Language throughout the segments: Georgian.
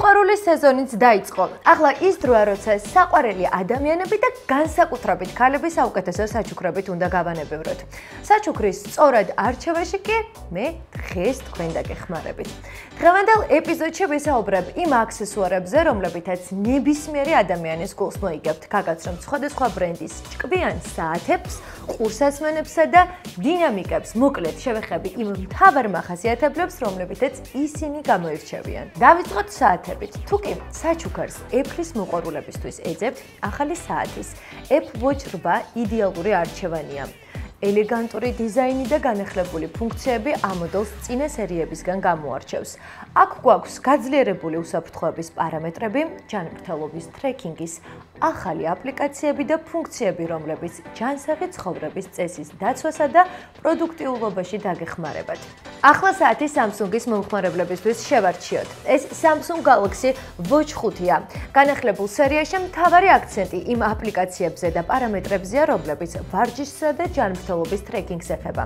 სიყვარულის სეზონიც დაიწყო. ახლა ის დროა, როცა საყვარელი ადამიანები და განსაკუთრებით ქალები საუკეთესო საჩუქრებით უნდა გავანებევროთ. საჩუქრის სწორად არჩევაში კი მე დღეს თქვენ დაგეხმარებით. დღევანდელ ეპიზოდში ვისაუბრებ იმ აქსესუარებზე, რომლებითაც ნებისმიერი ადამიანის გულს მოიგებთ. გაგაცნობ სხვადასხვა ბრენდის ჭკვიან საათებს, ყურსასმენებსა და დინამიკებს. მოკლედ, შევეხები იმ მთავარ მახასიათებლებს, რომლებითაც ისინი გამოირჩევიან. დავიწყოთ საათებით. თუ კი საჩუქარს Apple-ის მოყვარულებისთვის ეძებთ, ახალი საათის Apple Watch 8 იდეალური არჩევანია. ელეგანტური დიზაინი და განახლებული ფუნქციები ამ მოდელს წინა სერიებისგან გამოარჩევს. აქ გვაქვს გაძლიერებული უსაფრთხოების პარამეტრები, ჯანმრთელობის ტრეკინგის ახალი აპლიკაციები და ფუნქციები, რომლებიც ჯანსაღი ცხოვრების წესის დაცვასა და პროდუქტიულობაში დაგეხმარებათ. ახლა საათი Samsung-ის მომხმარებლებისთვის შევარჩიოთ. ეს Samsung Galaxy Watch 5-ია. განახლებულ სერიაში მთავარი აქცენტი იმ აპლიკაციებზე და პარამეტრებზეა, რომლებიც ვარჯიშსა და ჯანმრთელობის ტრეკინგს ეხება.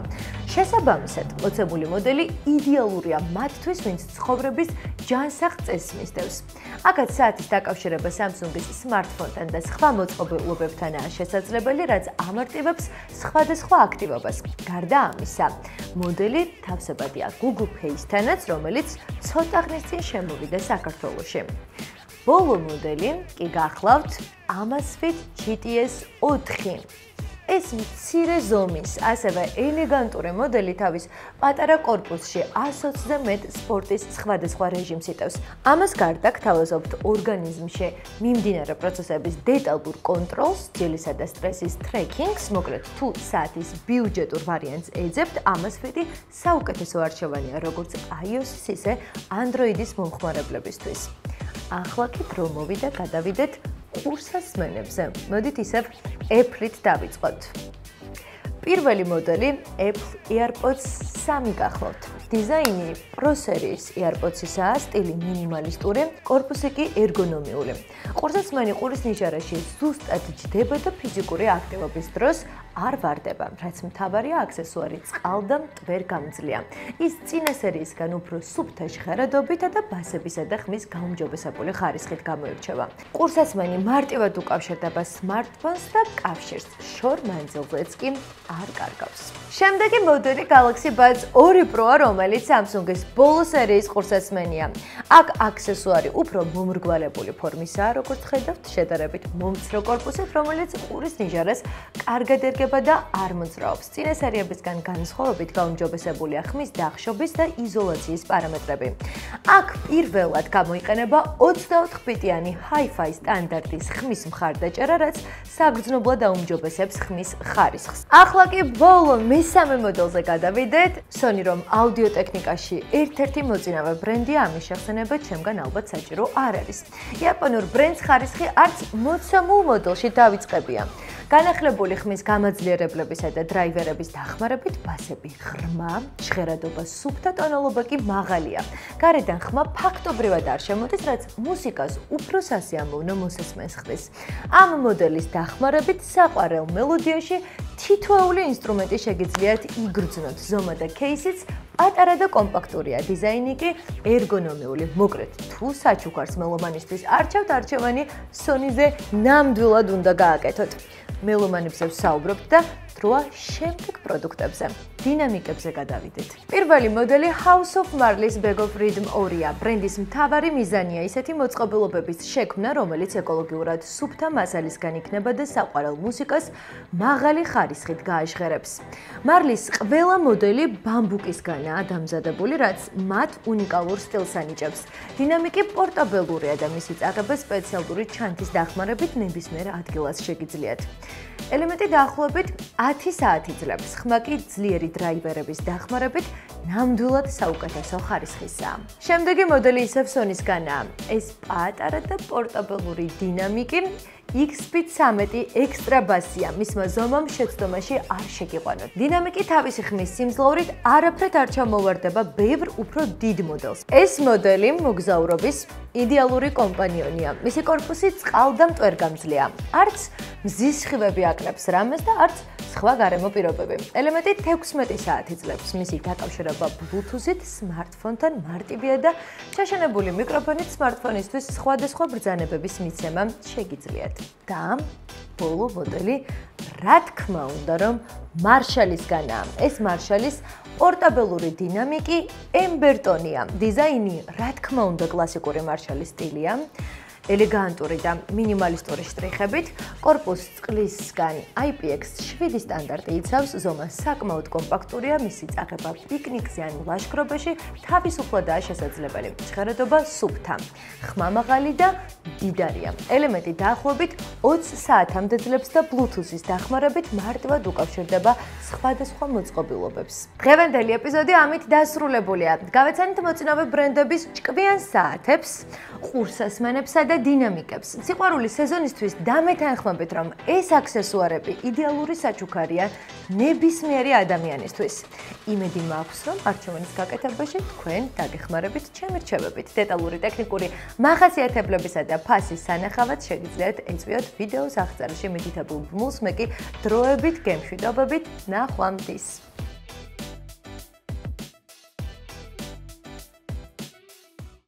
შესაბამისად, მოცემული მოდელი იდეალურია მათთვის, ვინც ცხოვრების ჯანსაღ წესს მისდევს. აქაც საათის დაკავშირება Samsung-ის smartphone-თან და სხვა მოწყობილობებთანაა შესაძლებელი, რაც ამარტივებს სხვადასხვა აქტივობას. გარდა ამისა, მოდელი თავსებადია Google Pay-თანაც, რომელიც ცოტა ხნის წინ შემოვიდა საქართველოში. ბოლო მოდელი კი გახლავთ Amazfit GTS 4. ეს მცირე ზომის, ასევე ელეგანტური მოდელი თავის პატარა корпуსში 120-ზე მეტ სპორტის სხვადასხვა რეჟიმს იტევს. ამას გარდა გთავაზობთ ორგანიზმში მიმდინარე პროცესების დეტალურ კონტროლს, ძილისა და სტრესის ტრეკინგს, მოკლედ თუ საათის ბიუჯეტურ ვარიანტს ეძებთ, ამას ვიდი საუკეთესო არჩევანია როგორც iOS-ის, ისე Android-ის მომხმარებლებისთვის. ახლა კი რომ მოვიდა გადავიდეთ კურსასმენებზე. მოდით ისევ Apple-ით დავიწყოთ. პირველი მოდელი Apple AirPods 3 გახლავთ. დიზაინი Pro სერიის AirPods-ისაა, სტილი მინიმალისტური, корпуსი კი ერგონომიული. ყურსაცმელი ყურის ნიჟარაში ზუსტად ჯდება და ფიზიკური აქტივობის დროს არ ვარდება, რაც მთავარია აქსესუარი წყალდა მტვერ გამძლეა. ის წინა სერიისგან უფრო სუფთა ჟღერადობითა და ბასებისა და ხმის გაუმჯობესებული ხარისხით გამოირჩევა. ყურსაცმელი მარტივად უკავშირდება smartphones და კავშირს შორ მანძილზეც კი არ კარგავს. შემდეგი მოდელი Galaxy Buds 2 Pro-ა, რომელიც Samsung-ის ბოლო სერიის ყურსასმენია. აქ აქსესუარი უფრო მომრგვალებული ფორმისაა, როგორც ხედავთ, შედარებით მომცრო корпуსით, რომელიც ყურის ნიჟარას კარგად ერგება და არ მოძრაობს. წინა სერიებისგან განსხვავებით გაუმჯობესებულია ხმის დახშობის და იზოლაციის პარამეტრები. აქ პირველად გამოიყენება 24-ბიტიანი Hi-Fi სტანდარტის ხმის მხარდაჭერა, რაც საგრძნობლად აუმჯობესებს ხმის ხარისხს. ახლა კი ბოლო მესამე მოდელზე გადავიდეთ. Sony რომ აუდიო ტექნიკაში ერთ-ერთი მოწინავე ბრენდია, ამის შეხსენება ჩემგან ალბათ საჭირო არ არის. იაპონურ ბრენდს ხარისხი არც მოცემულ მოდელში დავიწყებია. განახლებული ხმის გამაძლიერებლებისა და დრაივერების დახმარებით ბასები ღრმა, ჟღერადობა სუფთა ტონალობა კი მაღალია. გარედან ხმა ფაქტობრივად არ შემოდის, რაც მუსიკას უფრო სასიამოვნო მოსასმენს ხდის. ამ მოდელის დახმარებით საყვარელ მელოდიაში თითოეული ინსტრუმენტი შეგიძლიათ იგრძნოთ. ზომა და кейსიც პატარა და კომპაქტურია, დიზაინი კი ერგონომიული. მოკლედ, თუ საჩუქარს მელომანისთვის არჩევთ, არჩევანი სონიზე ნამდვილად უნდა გააკეთოთ. მელომანებზე ვსაუბრობთ და დროა შემდეგ პროდუქტებზე. დინამიკებზე გადავიდეთ. პირველი მოდელი House of Marley-ს Bag of Rhythm 2-ია. ბრენდის მთავარი მიზანია ისეთი მოწყობილობების შექმნა, რომელიც ეკოლოგიურად სუფთა მასალისგან იქნება და საყვარელ მუსიკას მაღალი ხარისხით გააჟღერებს. Marley-ს ყველა მოდელი ბამბუკისგანაა დამზადებული, რაც მათ უნიკალურ სტილს ანიჭებს. დინამიკი პორტაბელურია და მისი წაღება სპეციალური ჩანთის დახმარებით ნებისმიერ ადგილას შეგიძლიათ. ელემენტი დაახლოებით 10 10 საათი ძლებს, ხმა კი ძლიერი დრაივერების დახმარებით ნამდვილად საუკეთესო ხარისხისაა. შემდეგი მოდელი ისევ Sony-სგანაა. ეს პატარა და პორტაბელური დინამიკი XP13 ექსტრა ბასია, მისმა ზომამ შეცდომაში არ შეგიყვანოთ. დინამიკი თავისი ხმის სიმძლავრით არაფრით არ ჩამოვარდება ბევრ უფრო დიდ მოდელს. ეს მოდელი მოგზაურობის იდეალური კომპანიონია. მისი корпуსი წყალდამტვერგამძლეა. არც მზის ხივები აკლებს რამეს და არც სხვა გარემო პირობები. ელემენტი 16 საათი ძლებს მისი დაკავშირება Bluetooth-ით, smartphone-თან მარტივია და ჩაშენებული მიკროფონით smartphone-ისთვის სხვადასხვა ბრძანებების მიცემა შეგიძლიათ. და ბოლო მოდელი რა თქმა უნდა რომ Marshall-ისგანაა. ეს Marshall-ის პორტაბელური დინამიკი ემბერტონია. დიზაინი რა თქმა უნდა კლასიკური Marshall-ის სტილია. ელეგანტური და მინიმალისტური შტრიხებით, корпус წყლისგან IPX 7 სტანდარტი იცავს ზომას საკმაოდ კომპაქტურია, მისი წაღება პიკნიკზე ან ლაშქრობაში თავისუფლადაა შესაძლებელი. ჟღერადობა სუფთა, ხმამაღალი და მდიდარია. ელემენტი დაახლოებით 20 საათამდე ძლებს და ბლუთუზის დახმარებით მარტივად უკავშირდება სხვადასხვა მოწყობილობებს. დღევანდელი ეპიზოდი ამით დასრულებულია. გავეცანით მოწინავე ბრენდების ჭკვიან საათებს, ყურსასმენებსა და და დინამიკებს. სიყვარულის სეზონისთვის დამეთანხმებით, რომ ეს აქსესუარები იდეალური საჩუქარია ნებისმიერი ადამიანისთვის. იმედი მაქვს, რომ არჩევანის გაკეთებაში თქვენ დაგეხმარებით ჩემი რჩევებით. დეტალური ტექნიკური მახასიათებლებისა და ფასის სანახავად შეგიძლიათ ეწვიოთ ვიდეოს აღწერაში მითითებულ ბმულს, მე კი დროებით გემშვიდობებით ნახვამდის.